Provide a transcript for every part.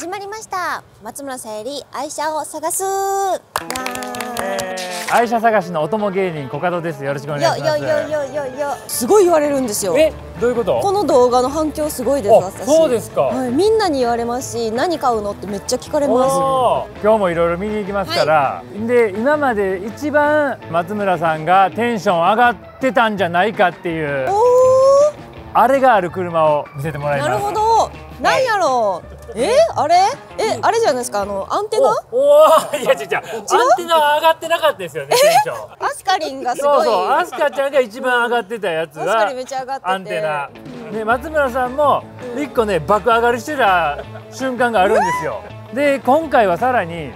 始まりました。松村さゆり愛車を探す。えー愛車探しのお供芸人コカドです。よろしくお願いします。よよよよよよすごい言われるんですよ。えどういうこと？この動画の反響すごいですそうですか。はい、みんなに言われますし何買うのってめっちゃ聞かれまおー今日もいろいろ見に行きますから、で今まで一番松村さんがテンション上がってたんじゃないかっていうあれがある車を見せてもらーいます。なるほど なんやろ。うえ？あれ？えあれじゃないですか？あのアンテナ？おおーいや違う違う。アンテナは上がってなかったですよねアスカリンがすそうごい。そうアスカちゃんが一番上がってたやつがアスカリンめっちゃ上がってて。アンテナ。で松村さんも一個ね爆上がりしてた瞬間があるんですよ。で今回はさらに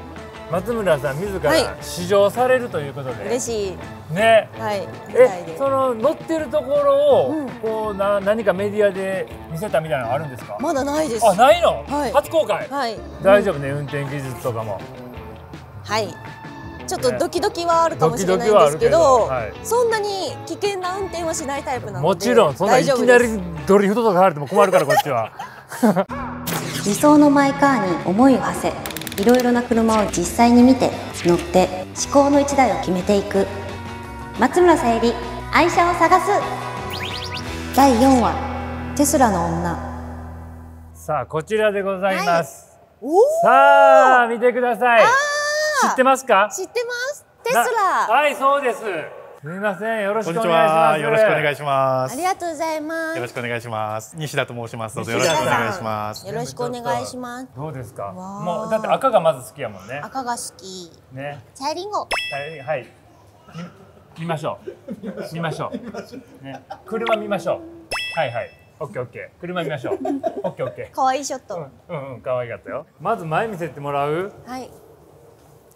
松村さん自はい。ら試乗されるということで、嬉しいね。はいえその乗ってるところを、うん。こうな何かメディアで見せたみたいなのあるんですか、まだないです。あないの、はい。初公開、はい。大丈夫ね運転技術とかも。はい。ちょっとドキドキはあるかもしれないんですけどどはい。そんなに危険な運転はしないタイプなのでもちろんそんないきなりドリフトとかされても困るからこっちは。理想のマイカーに思いを馳せいろいろな車を実際に見て乗って思考の一台を決めていく松村さゆり愛車を探す。第4話テスラの女。さあこちらでございます、おおさあ見てください。知ってますか？知ってます。テスなラ。はいそうです。すみません。よろしくお。願いします。よろしくお願いししまあす。りがとうございます。よろしくお願いします。西田と申します。どうぞよ西田さん。ろしくお願いします。よろしくお願いします。どうですか？もうだって赤がまず好きやもんね。赤が好き。ね。チャイリンゴ。はいはい。み見ましょう。見ましょう。ね。車見ましょう。はいはい。オッケーオッケー。車見ましょう。オッケーオッケ可愛いショット、ーうんうん。可愛かったよ。まず前見せてもらう？はい。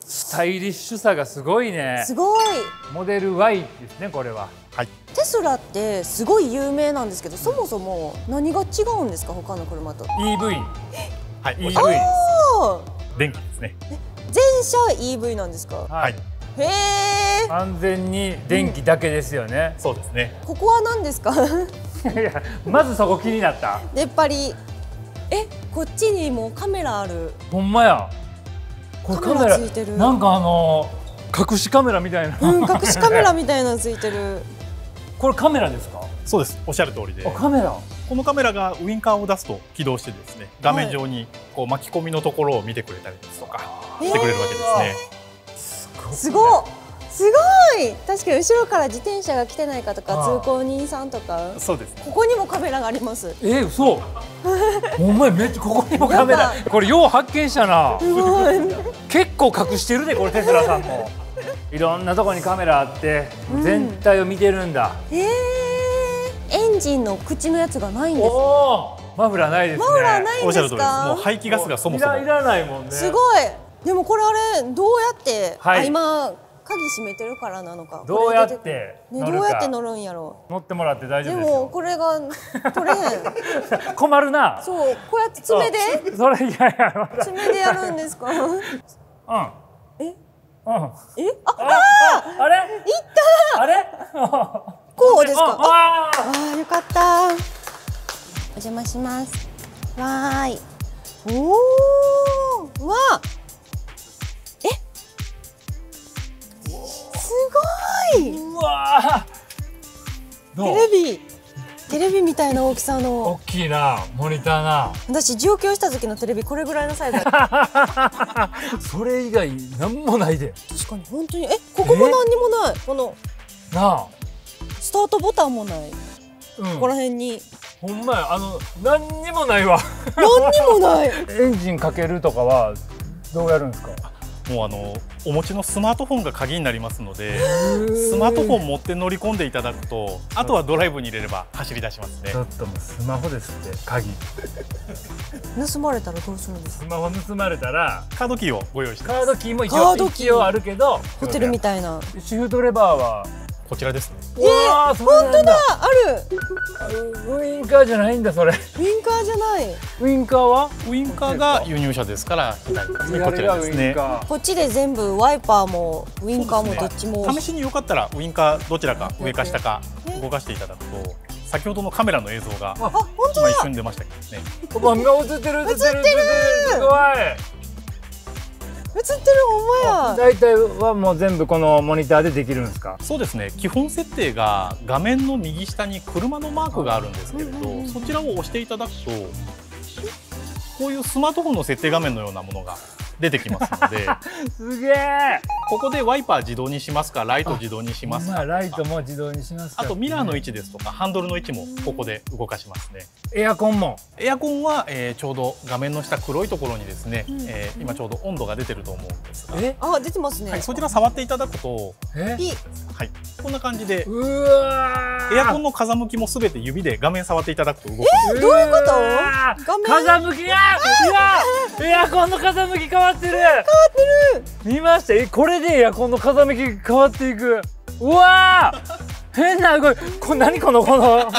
スタイリッシュさがすごいね。すごい。モデル Y ですねこれは。はい。テスラってすごい有名なんですけどそもそも何が違うんですか？他の車と。EV はい。EV 電気ですね。全車 EV なんですか？ははいい。へえ完全に電気だけですよね、そうですね。ここは何ですか？いやまずそこ気になった。出っ張りえこっちにもカメラある？ほんまや。これカメララついてる。なんかあの隠しカメラみたいな、うん隠しカメラみたいなのついてる。これカメラですか？そうです。おっしゃる通りで。あ。カメラ。このカメラがウインカーを出すと起動してですね、画面上にこう巻き込みのところを見てくれたりですとかしてくれるわけですね。すごっすごい。確かに後ろから自転車が来てないかとか通行人さんとかそうです。ここにもカメラがあります。え嘘。お前めっちゃここにもカメラ。これよう発見したな。結構隠してるねこれテスラさんも。いろんなとこにカメラあって全体を見てるんだ、えー、エンジンの口のやつがないんです。マフラーないですね。マフラーないんですおっしゃる通りです。もうか排気ガスがそもそも。いらいらないもんね。すごいでもこれあれどうやって、はい。あ今鍵閉めてるからなのか。どうやってね、どうやって乗るんやろ。乗ってもらって大丈で夫でもこれが取れへん。困るな。そうこうやって爪で？それいやいや爪でやるんですか？うん。え？うん。え？あああれ？いった！あれ？こうですか？あああーよかった。お邪魔します。わーい。おおわあい。うわテレビテレビみたいな大きさの。大きいなモニターな。私上京した時のテレビこれぐらいのサイズ それ以外なんもないで。確かに本当に。えここも何にもない。この。なスタートボタンもない。あ、うん。ここら辺に。ほんまや。あの何にもないわ。何にもない。エンジンかけるとかはどうやるんですか？もうあのお持ちのスマートフォンが鍵になりますので、スマートフォン持って乗り込んでいただくと、あとはドライブに入れれば走り出しますね。ち。ょっともうスマホですって鍵。盗まれたらどうするんですか？スマホ盗まれたらカードキーをご用意してます。カードキーも一カー応ドキー。一応あるけどホテルみたいな。シフトレバーはこちらですね。うわーそれなんだ。あある。ウインカーじゃないんだそれ。ウィンカーじゃない。ウインカーは？ウインカーが輸入車ですから左ですね。こちらですね。こっちで全部ワイパーもウインカーもどっちも、試しによかったらウインカーどちらか上か下か動かしていただくと先ほどのカメラの映像があ本当だ。今一瞬出ましたけどね。漫画映ってる映ってるすご映ってるほんまや。大体はもう全部このモニターでできるんですか？そうですね。基本設定が画面の右下に車のマークがあるんですけれど、そちらを押していただくとこういうスマートフォンの設定画面のようなものが出てきますので。すげえ。ここでワイパー自動にしますか？ライト自動にしますか？ライトも自動にしますあとミラーの位置ですとかハンドルの位置もここで動かしますね。エアコンも。エアコンは、えーちょうど画面の下黒いところにですね、えー今ちょうど温度が出てると思うんですが、え？あ出てますね、はい、そちら触っていただくと、え？ピはい、こんな感じで。うわーエアコンの風向きもすべて指で画面触っていただくと動く。んですどういうこと？風向きがエアコンの風向き変わってる。変わってる。見ました？えこれでエアコンの風向き変わっていく。うわー。変な動き。これ何このこの？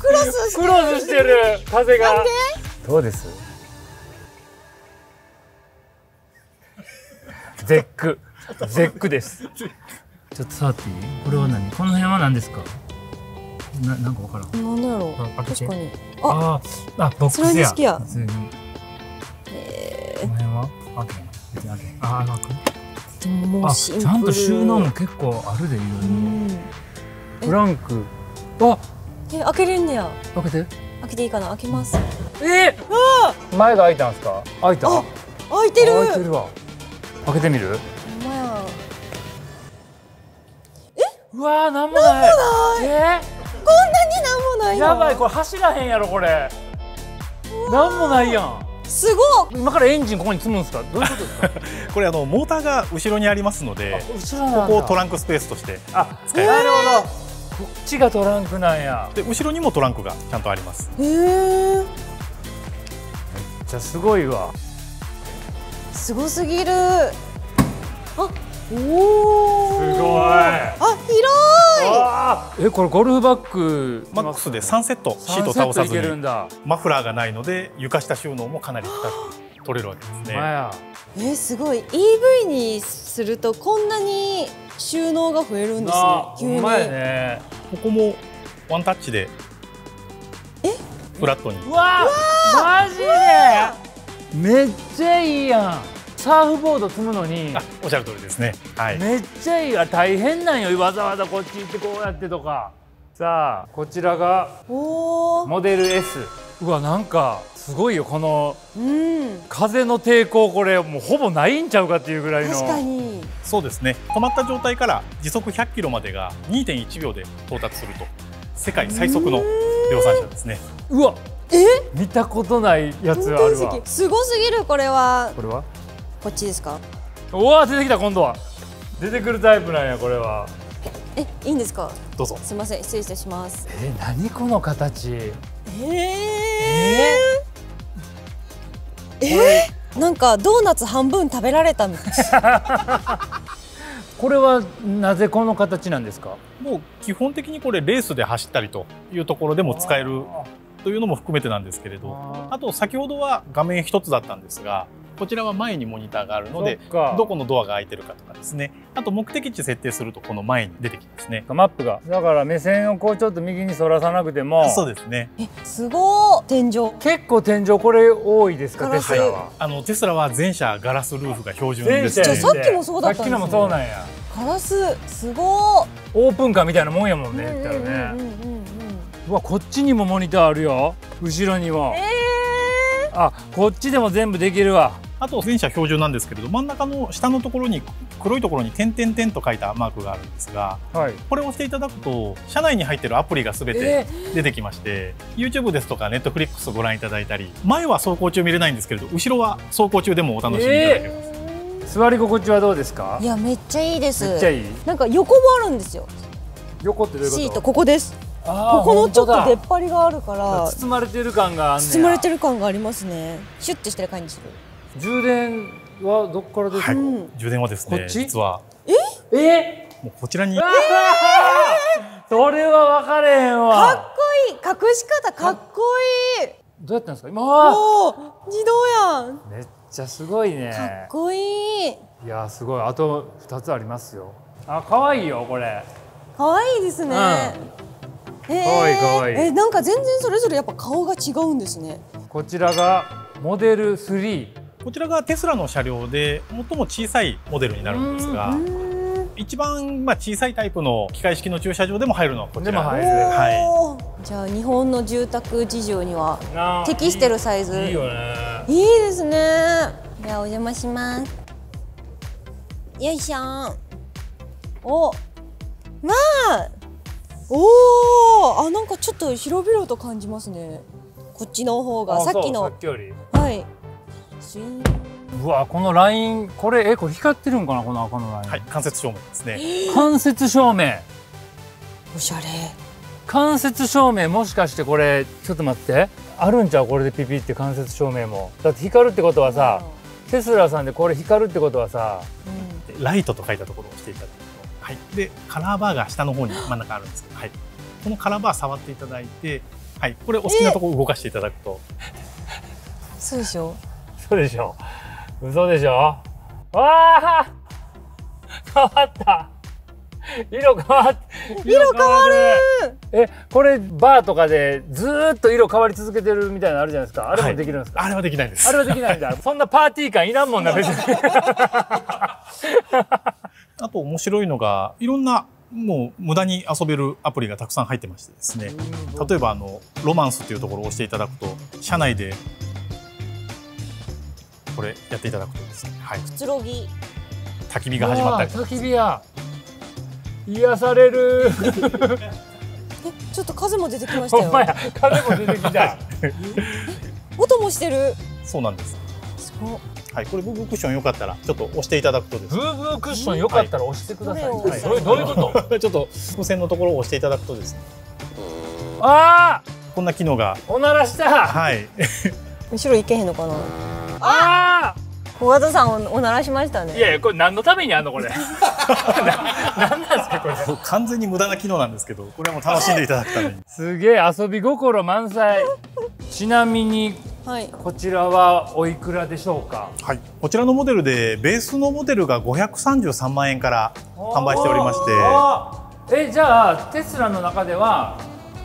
クロスしてクロスしてる。風が。どうです。ゼックゼックですちょっと触っていい？これは何？この辺は何ですか？ななんかわからん。なんだろう。確かに。あああボックスや。スライド式や。普通にこの辺は？開けん。別に開けん。あ開く。でももうあシンプル。ちゃんと収納も結構あるでいろいろ。うん。フランク。あ！え開けれんねや。開けて。開けていいかな？開けます。え？前が開いたんすか？開いた。あ開いてる。開いてるわ。開けてみる？わーなんもない。え？こんなになんもなー、いの？やばいこれ走らへんやろこれ。なんもないやん。すごっ。今からエンジンここに積むんですか？どういうことですか？これあのモーターが後ろにありますので後ろなんだ。ここをトランクスペースとしてあ使えるなるほどこっちがトランクなんや。で後ろにもトランクがちゃんとあります。へえじゃあすごいわ。すごすぎる。あおおすごい。あ広い。あ。ーえこれゴルフバッグ。マックスで3セットシート倒さずにけるんだ。マフラーがないので床下収納もかなり深く取れるわけですね。えすごい。EV にするとこんなに収納が増えるんですね。な急に。ね。ここもワンタッチでフラットに。うわマジで。めっちゃいいやんサーフボード積むのにあおっしゃる通りですね。はい。めっちゃいい。あ大変なんよ。わざわざこっち行ってこうやってとか。さあこちらがおおモデル S うわなんかすごいよ。このうん。風の抵抗これもうほぼないんちゃうかっていうぐらいの。確かに。そうですね。止まった状態から時速100キロまでが2.1秒で到達すると。世界最速の量産車ですね。うわえ？見たことないやつあるわ。すごすぎるこれは。これは？こっちですか？うわ出てきた今度は。出てくるタイプなんやこれは。えいいんですか？どうぞ。すいません失礼いたします。え何この形？ええー、えー、なんかドーナツ半分食べられたみたい。これはなぜこの形なんですか？もう基本的にこれレースで走ったりというところでも使えるというのも含めてなんですけれど。あと先ほどは画面一つだったんですがこちらは前にモニターがあるのでどこのドアが開いてるかとかですね。あと目的地設定するとこの前に出てきますね。マップが。だから目線をこうちょっと右にそらさなくても。そうですね。えすごー。天井。結構天井これ多いですかテスラは？あのテスラは全車ガラスルーフが標準です。じゃあ全車さっきもそうだったんですねさっきのもそうなんやガラスすごー。オープンカーみたいなもんやもんねうん言ったらね。うんうんうんうんうわこっちにもモニターあるよ。後ろにも。えあこっちでも全部できるわあと全車標準なんですけれど真ん中の下のところに黒いところに点々点と書いたマークがあるんですがはい。これを押していただくと車内に入ってるアプリが全て出てきまして、YouTube ですとか Netflix をご覧いただいたり前は走行中見れないんですけれど後ろは走行中でもお楽しみいただけます、座り心地はどうですか？ーいやめっちゃいいです。めっちゃいい？なんか横もあるんですよ。横ってどういうこと？シートここです。ここのちょっと出っ本張りがあるから包まれてる感が包まれてる感がありますね。シュッてしてる感じする充電はどっからですか、はい。うん。充電はですねこっち？実は。え？もうこちらに。あ ーそれは分かれへんかっわこいい。隠し方かっこいい。どうやったんですか？今。はおー自動やん。めっちゃすごいね。かっこいい。いやすごい。あと2つありますよ。あ可愛いよこれ。可愛いですね、えー。可愛い可愛い。えなんか全然それぞれやっぱ顔が違うんですね。こちらがモデル3こちらがテスラの車両で最も小さいモデルになるんですが一番まあ小さいタイプの機械式の駐車場でも入るのはこちら。でも入る。はい。じゃあ日本の住宅事情には適してるサイズ。いいよね。いいですね。ではお邪魔します。よいしょ。おまあおおあなんかちょっと広々と感じますね。こっちの方がさっきの。さっきより。はいうわこのラインこれえこれ光ってるんかなこの赤のライン、はい間接照明ですね。間接照明。おしゃれ。間接照明もしかしてこれちょっと待って。あるんちゃうこれでピピって間接照明も。だって光るってことはさテスラさんでこれ光るってことはさうん。ライトと書いたところを押していただくと、はい、でカラーバーが下の方に真ん中あるんですけど、はい、このカラーバー触っていただいて、はい、これお好きなところ動かしていただくと、そうでしょ？そうでしょ。嘘でしょ。わあ！変わった。色変わ色変わる。えこれバーとかでずーっと色変わり続けてるみたいなのあるじゃないですか。あれもできるんですか、あれはできないです。あれはできないんだ。そんなパーティー感いらんもんな別に。あと面白いのがいろんなもう無駄に遊べるアプリがたくさん入ってましてですね。例えばあのロマンスっていうところを押していただくと車内でこれやっていただくとですね、はい、くつろぎ。焚き火が始まったり焚き火や。癒される。えちょっと風も出てきましたよ。ほんまや。風も出てきた。音もしてる。そうなんです。そうはい、これブーブークッションよかったらちょっと押していただくとですね。ブーブークッションよかったら押してください、はいはい。どういうどういうこと？ちょっと付箋のところを押していただくとですね。あこんな機能が。あおならした。はい。後ろ行けへんのかな？あ小和さんおおならしましたあいねやいやこれ何のためにあんのこれ。ななんなんですかこれ。完全に無駄な機能なんですけどこれはもう楽しんでいただくために。すげえ遊び心満載。ちなみにはい。こちらはおいくらでしょうか？はい、こちらのモデルでベースのモデルが533万円から販売しておりまして、えじゃあテスラの中では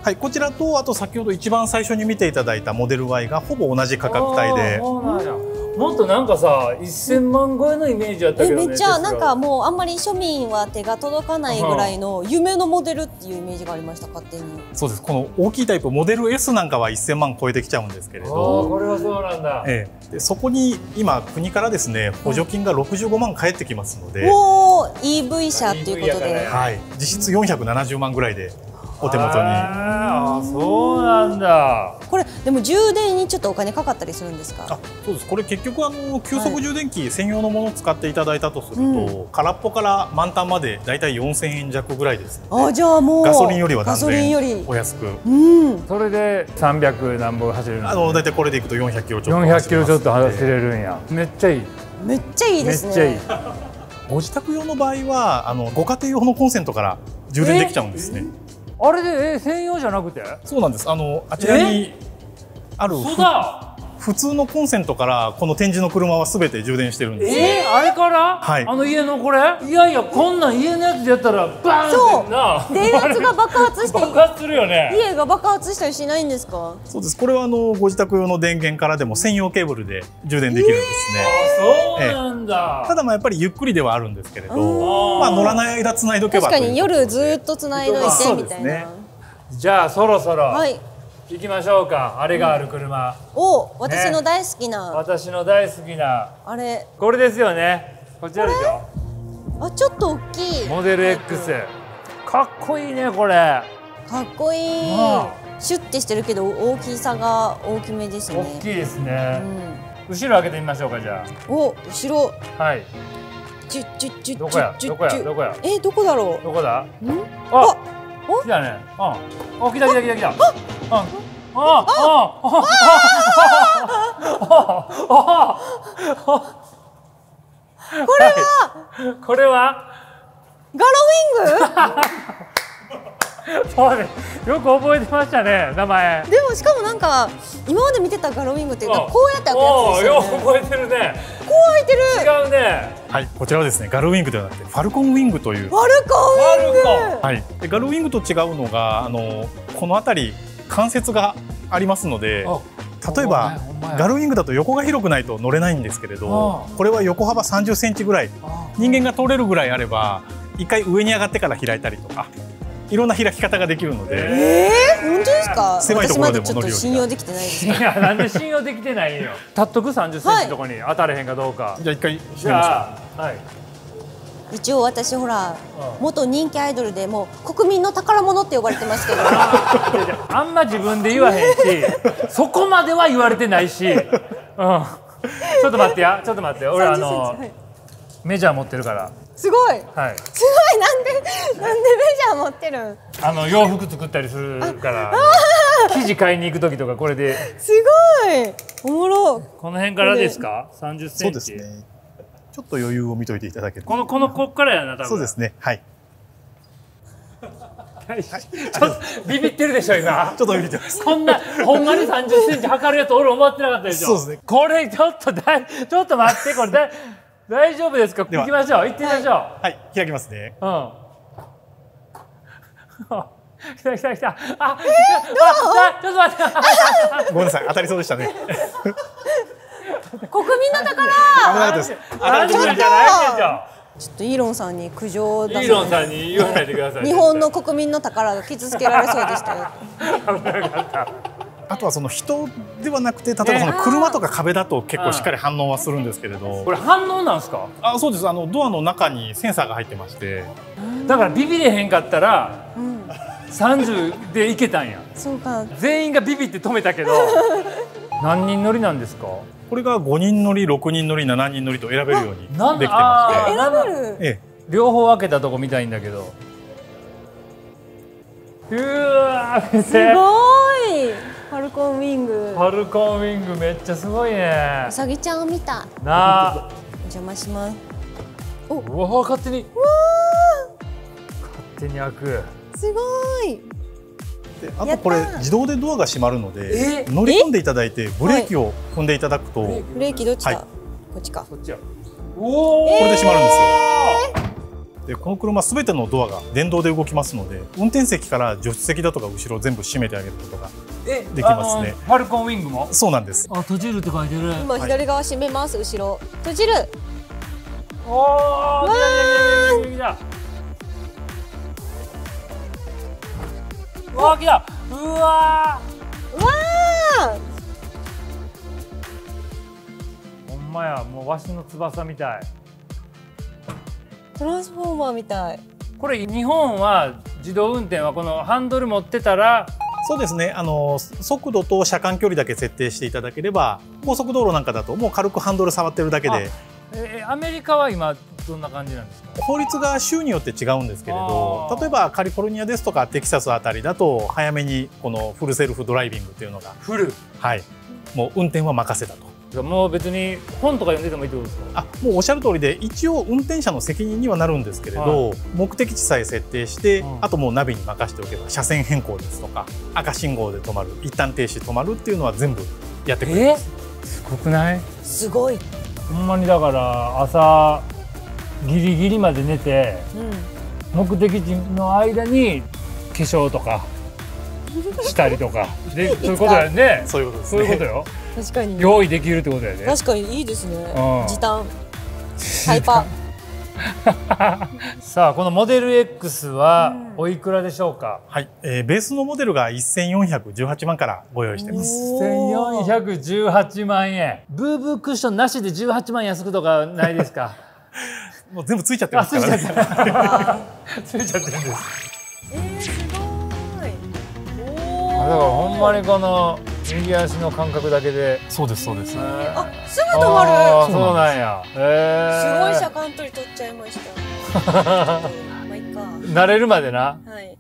はい、こちらとあと先ほど一番最初に見ていただいたモデル Y がほぼ同じ価格帯で。そうなんや。もっとなんかさ1000万超えのイメージやったけどねえめっちゃなんかもうあんまり庶民は手が届かないぐらいの夢のモデルっていうイメージがありました勝手に。そうです。この大きいタイプモデル S なんかは1000万超えてきちゃうんですけれど、これはそうなんだ。ええ、でそこに今国からですね補助金が65万返ってきますので、おー EV 車っていうことで。からはい、実質470万ぐらいでお手元に。あーそうなんだ。これでも充電にちょっとお金かかったりするんですか？あそうです。これ結局あの急速充電器専用のものを使っていただいたとすると、う空っぽから満タンまでだいたい4000円弱ぐらいですあじゃあもうガソリンよりは断ガソリンより。然お安く。うん。それで300何本走れるあのだいたいこれでいくと400キロちょっと400キロちょっと走走れるんや。めっちゃいい。めっちゃいいですね。めっちゃいい。ご自宅用の場合はあのご家庭用のコンセントから充電できちゃうんですねあれでえ専用じゃなくて？そうなんです。あのあちらにあるそうだ普通のコンセントからこの展示の車はすべて充電してるんです。ねえー、あれから、はい。あの家のこれ？いやいやこんなん家のやつでやったらバーンそう。な電圧が爆発して爆発するよね。家が爆発したりしないんですか？そうです。これはあのご自宅用の電源からでも専用ケーブルで充電できるんですね、そうなんだ、ただまあやっぱりゆっくりではあるんですけれど、うんまあ乗らない間つないどけば確かに夜ずっとつないどいてそうみたいな、ですね。じゃあそろそろはい行きましょうか。あれがある車、お私の大好きな、私の大好きな。あれ。これですよね。こちらでしょあちょっと大きい。モデル X かっこいいねこれ。かっこいい、うんシュッてしてるけど大きさが大きめですね。大きいですね。う、ん、後ろ開けてみましょうかじゃお後ろ。あはい。チュッチュッチュどこや？ッチュッチュどこや？どこや？えどこだろどこだ？ううん？あ！お来たね。うん。お来た来た来た来た。うん。あああこれはこれはガロウィングそうですよく覚えてましたね名前でもしかもなんか今まで見てたガロウィングっていうかうんこうやって開くやつですよね覚えてるねこう開いてる違うねはい。こちらはですねガルウィングではなくてファルコンウィングという。ファルコンはい、でガルウィングと違うのがあのこの辺り関節がありますのであ例えばガルウィングだと横が広くないと乗れないんですけれどあこれは横幅3 0センチぐらい。人間が通れるぐらいあれば一回上に上がってから開いたりとかいろんな開き方ができるので、えー、本当ですか？狭いところでも私まだちょっと信用できてないです。いやなんで信用できてないよ。立っとく3 0センチのとこに当たれへんかどうか、じゃあ一回じ閉めましょう。ゃあはい。一応私ほらうん。元人気アイドルでもう国民の宝物って呼ばれてますけど。あんま自分で言わへんし そこまでは言われてないし、うん、ちょっと待ってやちょっと待って俺あの30センチはい。メジャー持ってるからすごい。はい。すごい。なんでなんでメジャー持ってるん？あの洋服作ったりするから。生地買いに行く時とかこれで。すごい。おもろ。この辺からですか？30セそうンチですね。ちょっと余裕を見といていただけると。このこのこっからやな多分。そうですね。はい。はい。ちょっとビビってるでしょ今。ちょっと見てます。こんなほんまに30センチ測るやつ俺思ってなかったでしょ。そうですね。これちょっとだいちょっと待ってこれだい大丈夫ですか？では。行きましょう。行ってみましょう、はい。開きますね。うん。来た来た来た。あ、あ、あちょっと待って。ごめんなさい。当たりそうでしたね。国民の宝！危なかったです。何時じゃないでしちょっと。イーロンさんに苦情をイーロンさんに言わないでください。日本の国民の宝が傷つけられそうでしたよあとはその人ではなくて例えばその車とか壁だと結構しっかり反応はするんですけれどこれ反応なんですか？あそうですあのドアの中にセンサーが入ってましてだからビビれへんかったらうん30でいけたんや。そうか全員がビビって止めたけど。何人乗りなんですか？これが5人乗り6人乗り7人乗りと選べるようにできてまして選べる？え両方分けたとこ見たいんだけど。うわす生。ごいファルコンウィング。ファルコンウィングめっちゃすごいね。う。さぎちゃんを見た。なあ。お邪魔します。うわ勝手に。勝手に開く。すごい。えであとこれ自動でドアが閉まるのでえ？乗り込んでいただいてブレーキを踏んでいただくと。こブレーキどっちだ、はい。こっちか。こっちや。おおれで閉まるんですよでこの車すべてのドアが電動で動きますので運転席から助手席だとか後ろを全部閉めてあげることがえできますね。ファルコンウィングも？そうなんです。あ閉じるって書いてる。今左側閉めます後ろ。閉じる。おお来た来た来た。うわわわあほんまやもうわしの翼みたいトランスフォーマーみたい。これ日本は自動運転はこのハンドル持ってたらそうですね。あの速度と車間距離だけ設定していただければ高速道路なんかだともう軽くハンドル触ってるだけで。えーアメリカは今どんな感じなんですか？法律が州によって違うんですけれど例えばカリフォルニアですとかテキサスあたりだと早めにこのフルセルフドライビングっていうのが、フル。はい、もう運転は任せだともう別に本とか読んでてもいいってことですか？あもうおっしゃる通りで一応運転者の責任にはなるんですけれど、目的地さえ設定して、うん。あともうナビに任せておけば車線変更ですとか赤信号で止まる一旦停止止まるっていうのは全部やってくれえます。すごくない？すごい、ほんまにだから朝ギリギリまで寝てうん、目的地の間に化粧とかしたりとか。でそういうことだよ ね。そういうことですそういうことね。よ確かに。用意できるってことだよね。確かにいいですね。うん。時短。タイパ さあこのモデル X はおいくらでしょうか、はい、えーベースのモデルが1418万からご用意しています。1418万円。ブーブークッションなしで18万安くとかないですか？もう全部ついちゃってますあついちゃからね。ついちゃってるんですえー、すごい。あだからほんまにこの右足の感覚だけで。そうですそうです。あすぐ止まる。そうなんや。へすごいー車間取り取っちゃいました。まあいいか。慣れるまでな。はい